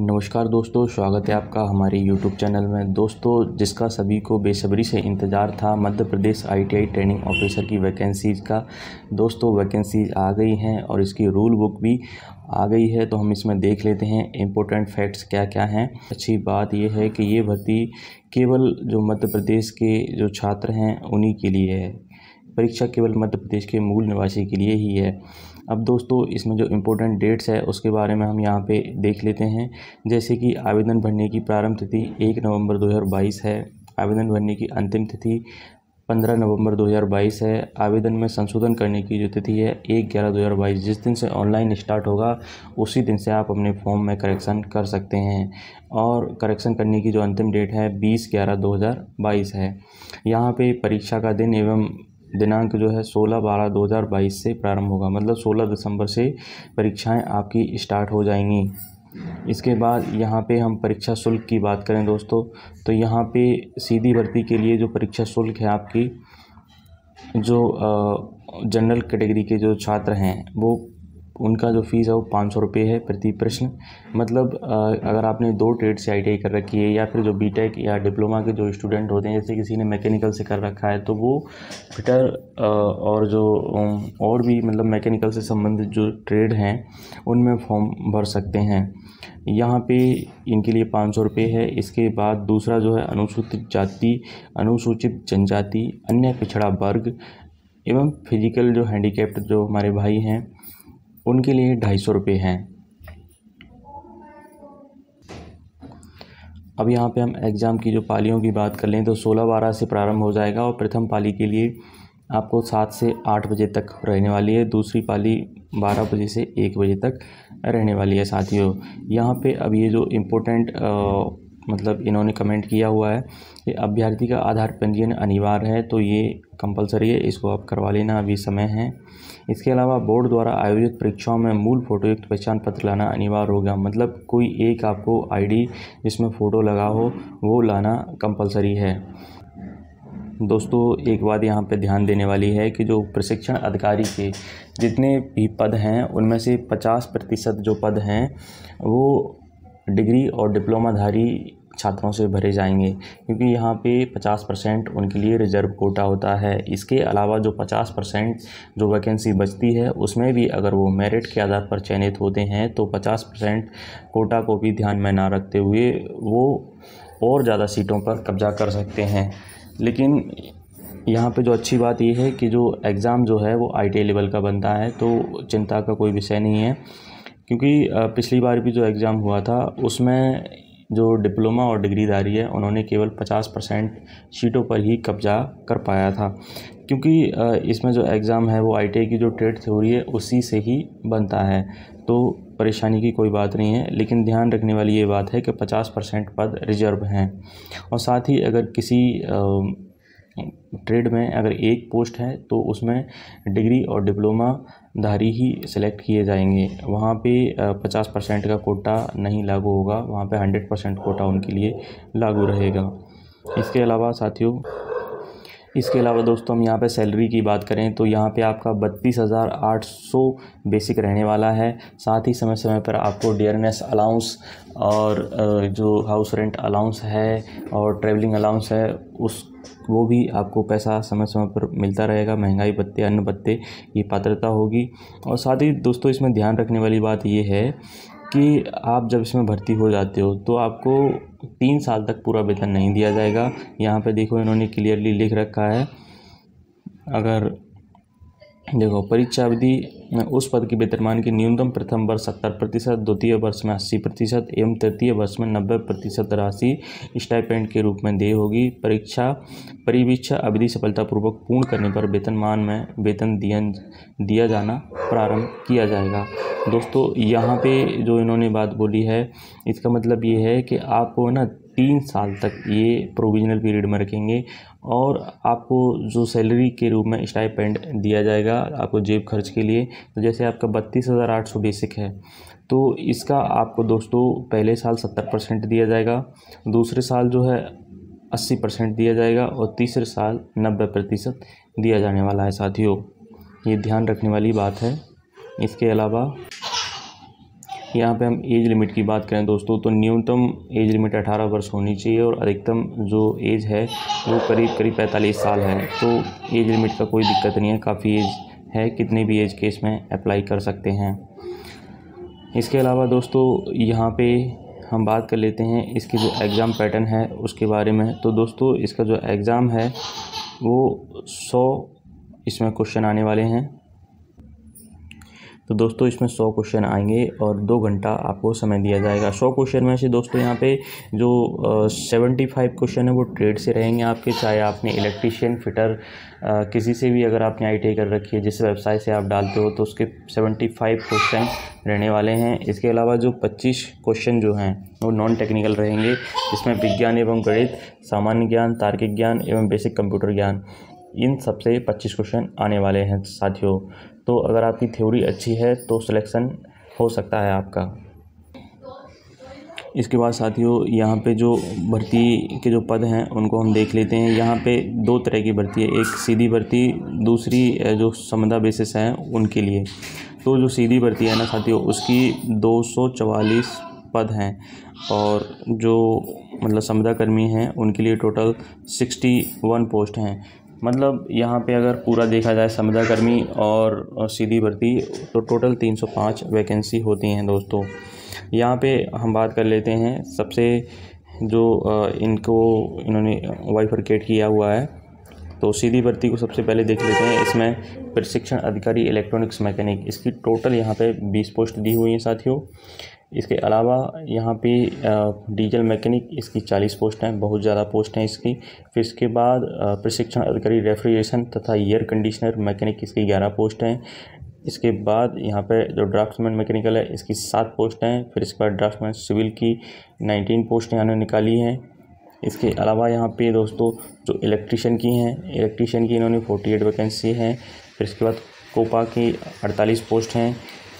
नमस्कार दोस्तों, स्वागत है आपका हमारे यूट्यूब चैनल में। दोस्तों, जिसका सभी को बेसब्री से इंतज़ार था, Madhya Pradesh ITI training officer की वैकेंसीज़ का, दोस्तों वैकेंसीज आ गई हैं और इसकी रूल बुक भी आ गई है तो हम इसमें देख लेते हैं इम्पोर्टेंट फैक्ट्स क्या क्या हैं। अच्छी बात यह है कि ये भर्ती केवल जो मध्य प्रदेश के जो छात्र हैं, उन्हीं के लिए है। परीक्षा केवल मध्य प्रदेश के मूल निवासी के लिए ही है। अब दोस्तों, इसमें जो इम्पोर्टेंट डेट्स है, उसके बारे में हम यहाँ पे देख लेते हैं। जैसे कि आवेदन भरने की प्रारंभ तिथि एक नवंबर 2022 है। आवेदन भरने की अंतिम तिथि पंद्रह नवंबर 2022 है। आवेदन में संशोधन करने की जो तिथि है, एक ग्यारह दो हज़ार बाईस, जिस दिन से ऑनलाइन स्टार्ट होगा, उसी दिन से आप अपने फॉर्म में करेक्शन कर सकते हैं। और करेक्शन करने की जो अंतिम डेट है, बीस ग्यारह दो हज़ार बाईस है। यहाँ पे परीक्षा का दिन एवं दिनांक जो है सोलह बारह दो हज़ार बाईस से प्रारंभ होगा। मतलब सोलह दिसंबर से परीक्षाएँ आपकी स्टार्ट हो जाएँगी। इसके बाद यहाँ पे हम परीक्षा शुल्क की बात करें दोस्तों तो यहाँ पे सीधी भर्ती के लिए जो परीक्षा शुल्क है आपकी, जो जनरल कैटेगरी के जो छात्र हैं, वो उनका जो फ़ीस है वो पाँच सौ रुपये है प्रति प्रश्न। मतलब अगर आपने दो ट्रेड से आई कर रखी है या फिर जो बीटेक या डिप्लोमा के जो स्टूडेंट होते हैं, जैसे किसी ने मैकेनिकल से कर रखा है तो वो फिटर और जो और भी मतलब मैकेनिकल से संबंधित जो ट्रेड हैं, उनमें फॉर्म भर सकते हैं। यहाँ पे इनके लिए पाँच सौ रुपये है। इसके बाद दूसरा जो है, अनुसूचित जाति, अनुसूचित जनजाति, अन्य पिछड़ा वर्ग एवं फ़िज़िकल जो हैंडीकेप्ड जो हमारे भाई हैं उनके लिए ढाई सौ रुपये हैं। अब यहाँ पे हम एग्ज़ाम की जो पालियों की बात कर लें तो सोलह बारह से प्रारंभ हो जाएगा और प्रथम पाली के लिए आपको सात से आठ बजे तक रहने वाली है। दूसरी पाली बारह बजे से एक बजे तक रहने वाली है साथियों। यहाँ पे अब ये जो इम्पोर्टेंट मतलब इन्होंने कमेंट किया हुआ है कि अभ्यर्थी का आधार पंजीयन अनिवार्य है तो ये कंपलसरी है, इसको आप करवा लेना, अभी समय है। इसके अलावा बोर्ड द्वारा आयोजित परीक्षाओं में मूल फ़ोटोयुक्त पहचान पत्र लाना अनिवार्य होगा। मतलब कोई एक आपको आईडी जिसमें फ़ोटो लगा हो, वो लाना कंपलसरी है। दोस्तों, एक बात यहाँ पे ध्यान देने वाली है कि जो प्रशिक्षण अधिकारी के जितने भी पद हैं, उनमें से 50 प्रतिशत जो पद हैं, वो डिग्री और डिप्लोमाधारी छात्रों से भरे जाएँगे, क्योंकि यहाँ पे 50 परसेंट उनके लिए रिज़र्व कोटा होता है। इसके अलावा जो 50 परसेंट जो वैकेंसी बचती है, उसमें भी अगर वो मेरिट के आधार पर चयनित होते हैं तो 50 परसेंट कोटा को भी ध्यान में ना रखते हुए वो और ज़्यादा सीटों पर कब्जा कर सकते हैं। लेकिन यहाँ पे जो अच्छी बात ये है कि जो एग्ज़ाम जो है वो आईटीआई लेवल का बनता है तो चिंता का कोई विषय नहीं है। क्योंकि पिछली बार भी जो एग्ज़ाम हुआ था, उसमें जो डिप्लोमा और डिग्रीधारी है, उन्होंने केवल पचास परसेंट सीटों पर ही कब्जा कर पाया था। क्योंकि इसमें जो एग्ज़ाम है, वो आई की जो ट्रेड थ्योरी है, उसी से ही बनता है। तो परेशानी की कोई बात नहीं है, लेकिन ध्यान रखने वाली ये बात है कि पचास परसेंट पद रिज़र्व हैं। और साथ ही अगर किसी ट्रेड में अगर एक पोस्ट है तो उसमें डिग्री और डिप्लोमा धारी ही सिलेक्ट किए जाएँगे। वहाँ पे पचास परसेंट का कोटा नहीं लागू होगा। वहाँ पे हंड्रेड परसेंट कोटा उनके लिए लागू रहेगा। इसके अलावा साथियों इसके अलावा दोस्तों, हम यहाँ पे सैलरी की बात करें तो यहाँ पे आपका बत्तीस हज़ार आठ सौ बेसिक रहने वाला है। साथ ही समय समय पर आपको डियरनेस अलाउंस और जो हाउस रेंट अलाउंस है और ट्रैवलिंग अलाउंस है, उस, वो भी आपको पैसा समय समय पर मिलता रहेगा। महँगाई भत्ते, अन्य भत्ते की पात्रता होगी। और साथ ही दोस्तों, इसमें ध्यान रखने वाली बात ये है कि आप जब इसमें भर्ती हो जाते हो तो आपको तीन साल तक पूरा वेतन नहीं दिया जाएगा। यहाँ पे देखो इन्होंने क्लियरली लिख रखा है, अगर देखो, परीक्षा अवधि उस पद की वेतनमान की न्यूनतम प्रथम वर्ष सत्तर प्रतिशत, द्वितीय वर्ष में अस्सी प्रतिशत एवं तृतीय वर्ष में नब्बे प्रतिशत राशि स्टाइपेंड के रूप में दे होगी। परीक्षा, परिवीक्षा अवधि सफलतापूर्वक पूर्ण करने पर वेतनमान में वेतन दिया दिया जाना प्रारंभ किया जाएगा। दोस्तों, यहाँ पे जो इन्होंने बात बोली है, इसका मतलब ये है कि आपको ना तीन साल तक ये प्रोविजनल पीरियड में रखेंगे और आपको जो सैलरी के रूप में स्टाइपेंड दिया जाएगा आपको जेब खर्च के लिए तो जैसे आपका बत्तीस हज़ार आठ सौ बेसिक है तो इसका आपको दोस्तों पहले साल सत्तर परसेंट दिया जाएगा, दूसरे साल जो है अस्सी परसेंट दिया जाएगा और तीसरे साल नब्बे प्रतिशत दिया जाने वाला है साथियों। ये ध्यान रखने वाली बात है। इसके अलावा यहाँ पे हम एज लिमिट की बात करें दोस्तों तो न्यूनतम एज लिमिट 18 वर्ष होनी चाहिए और अधिकतम जो एज है, वो करीब करीब पैंतालीस साल है। तो एज लिमिट का कोई दिक्कत नहीं है, काफ़ी एज है, कितने भी एज के इसमें अप्लाई कर सकते हैं। इसके अलावा दोस्तों, यहाँ पे हम बात कर लेते हैं इसकी जो एग्ज़ाम पैटर्न है, उसके बारे में। तो दोस्तों, इसका जो एग्ज़ाम है, वो सौ इसमें क्वेश्चन आने वाले हैं। तो दोस्तों इसमें सौ क्वेश्चन आएँगे और दो घंटा आपको समय दिया जाएगा। सौ क्वेश्चन में से दोस्तों यहाँ पे जो सेवेंटी फाइव क्वेश्चन है वो ट्रेड से रहेंगे आपके चाहे आपने इलेक्ट्रिशियन फिटर आ, किसी से भी अगर आपने आई कर रखी है जिस वेबसाइट से आप डालते हो तो उसके सेवेंटी फाइव क्वेश्चन रहने वाले हैं। इसके अलावा जो पच्चीस क्वेश्चन जो हैं वो नॉन टेक्निकल रहेंगे जिसमें विज्ञान एवं गणित सामान्य ज्ञान तार्किक ज्ञान एवं बेसिक कंप्यूटर ज्ञान इन सबसे पच्चीस क्वेश्चन आने वाले हैं साथियों। तो अगर आपकी थ्योरी अच्छी है तो सिलेक्शन हो सकता है आपका। इसके बाद साथियों, यहाँ पे जो भर्ती के जो पद हैं, उनको हम देख लेते हैं। यहाँ पे दो तरह की भर्ती है। एक सीधी भर्ती, दूसरी जो समदा बेसिस हैं उनके लिए। तो जो सीधी भर्ती है ना साथियों, उसकी दो पद हैं और जो मतलब समदा कर्मी हैं, उनके लिए टोटल सिक्सटी वन पोस्ट हैं। मतलब यहाँ पे अगर पूरा देखा जाए समझा कर्मी और सीधी भर्ती तो टोटल 305 वैकेंसी होती हैं दोस्तों। यहाँ पे हम बात कर लेते हैं सबसे जो इनको इन्होंने वाइफरकेट किया हुआ है। तो सीधी भर्ती को सबसे पहले देख लेते हैं। इसमें प्रशिक्षण अधिकारी इलेक्ट्रॉनिक्स मैकेनिक इसकी टोटल यहाँ पे 20 पोस्ट दी हुई हैं साथियों। इसके अलावा यहाँ पे डीजल मैकेनिक इसकी चालीस पोस्ट हैं, बहुत ज़्यादा पोस्ट हैं इसकी। फिर इसके बाद प्रशिक्षण अधिकारी रेफ्रिजरेशन तथा एयर कंडीशनर मैकेनिक इसकी ग्यारह पोस्ट हैं। इसके बाद यहाँ पे जो ड्राफ्टमैन मैकेनिकल है, इसकी सात पोस्ट हैं। फिर इसके बाद ड्राफ्टमैन सिविल की नाइनटीन पोस्ट यहाँ निकाली हैं। इसके अलावा यहाँ पे दोस्तों जो इलेक्ट्रिशियन की हैं इलेक्ट्रिशियन की इन्होंने फोर्टी एट वैकेंसी हैं फिर इसके बाद कोपा की अड़तालीस पोस्ट हैं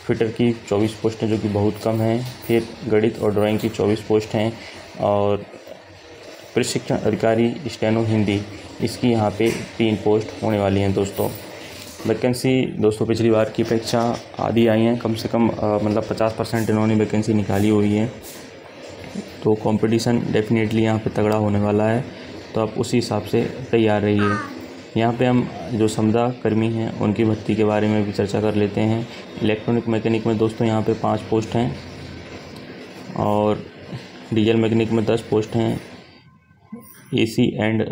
फिटर की चौबीस पोस्ट हैं जो कि बहुत कम हैं फिर गणित और ड्राइंग की चौबीस पोस्ट हैं और प्रशिक्षण अधिकारी स्टेनो हिंदी इसकी यहाँ पे तीन पोस्ट होने वाली हैं दोस्तों। वैकेंसी दोस्तों पिछली बार की अपेक्षा आधी आई हैं कम से कम आ, मतलब पचास परसेंट इन्होंने वैकेंसी निकाली हुई है। तो कंपटीशन डेफिनेटली यहाँ पे तगड़ा होने वाला है। तो आप उसी हिसाब से तैयार रहिए। यहाँ पे हम जो समदा कर्मी हैं, उनकी भर्ती के बारे में भी चर्चा कर लेते हैं। इलेक्ट्रॉनिक मैकेनिक में दोस्तों यहाँ पे पाँच पोस्ट हैं और डीजल मैकेनिक में दस पोस्ट हैं। एसी एंड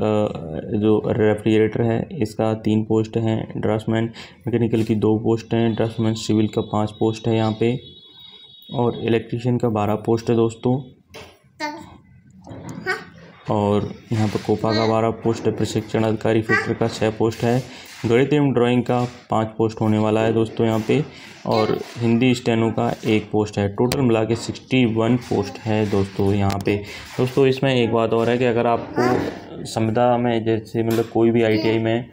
जो रेफ्रिजरेटर है, इसका तीन पोस्ट हैं। ड्राफ्टमैन मैकेनिकल की दो पोस्ट हैं। ड्राफ्टमैन सिविल का पाँच पोस्ट है यहाँ पे। और इलेक्ट्रिशियन का बारह पोस्ट है दोस्तों। और यहाँ पर कोपा का बारह पोस्ट है, प्रशिक्षण अधिकारी फिटर का छः पोस्ट है। गणित एवं ड्राइंग का पाँच पोस्ट होने वाला है दोस्तों यहाँ पे, और हिंदी स्टेनो का एक पोस्ट है। टोटल मिला के सिक्सटी वन पोस्ट है दोस्तों यहाँ पे। दोस्तों इसमें एक बात और है कि अगर आपको संविदा में, जैसे मतलब कोई भी आईटीआई में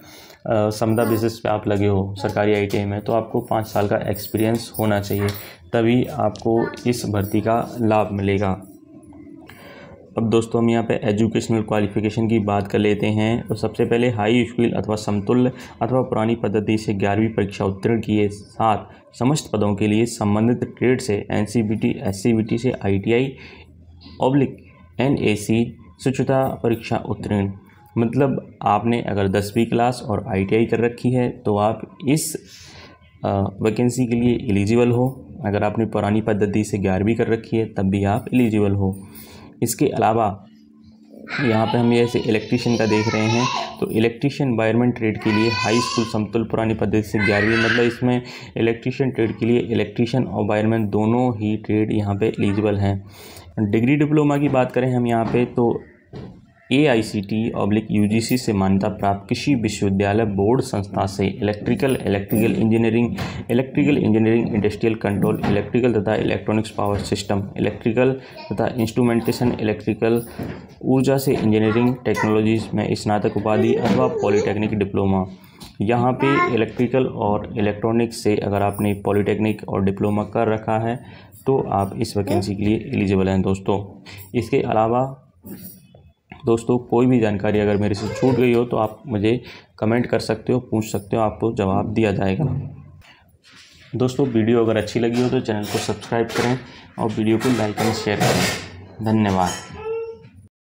समदा बेसिस पे आप लगे हो, सरकारी आईटीआई में तो आपको पाँच साल का एक्सपीरियंस होना चाहिए। तभी आपको इस भर्ती का लाभ मिलेगा। अब दोस्तों हम यहाँ पे एजुकेशनल क्वालिफ़िकेशन की बात कर लेते हैं। तो सबसे पहले हाई स्कूल अथवा समतुल्य अथवा पुरानी पद्धति से ग्यारहवीं परीक्षा उत्तीर्ण किए साथ समस्त पदों के लिए संबंधित ट्रेड से N C B T S C B T से I T I oblique N A C स्वच्छता परीक्षा उत्तीर्ण। मतलब आपने अगर दसवीं क्लास और आई टी आई कर रखी है तो आप इस वैकेंसी के लिए एलिजिबल हो। अगर आपने पुरानी पद्धति से ग्यारहवीं कर रखी है, तब भी आप एलिजिबल हो। इसके अलावा यहाँ पे हम ये ऐसे इलेक्ट्रीशियन का देख रहे हैं। तो इलेक्ट्रीशियन वायरमेंट ट्रेड के लिए हाई स्कूल समतुल पुरानी पद्धति से ग्यारहवीं मतलब इसमें इलेक्ट्रीशियन ट्रेड के लिए इलेक्ट्रीशियन और वायरमैन दोनों ही ट्रेड यहाँ पे एलिजिबल हैं। डिग्री डिप्लोमा की बात करें हम यहाँ पे तो A I C T oblique U G C से मान्यता प्राप्त किसी विश्वविद्यालय बोर्ड संस्था से electrical electrical engineering electrical engineering industrial control electrical तथा इलेक्ट्रॉनिक्स पावर सिस्टम इलेक्ट्रिकल तथा इंस्ट्रूमेंटेशन इलेक्ट्रिकल ऊर्जा से इंजीनियरिंग टेक्नोलॉजीज़ में स्नातक उपाधि अथवा पॉलीटेक्निक डिप्लोमा यहाँ पे इलेक्ट्रिकल और इलेक्ट्रॉनिक्स से अगर आपने पॉलीटेक्निक और डिप्लोमा कर रखा है तो आप इस वैकेंसी के लिए एलिजिबल हैं दोस्तों। इसके अलावा दोस्तों, कोई भी जानकारी अगर मेरे से छूट गई हो तो आप मुझे कमेंट कर सकते हो, पूछ सकते हो, आपको जवाब दिया जाएगा। दोस्तों, वीडियो अगर अच्छी लगी हो तो चैनल को सब्सक्राइब करें और वीडियो को लाइक एंड शेयर करें। धन्यवाद।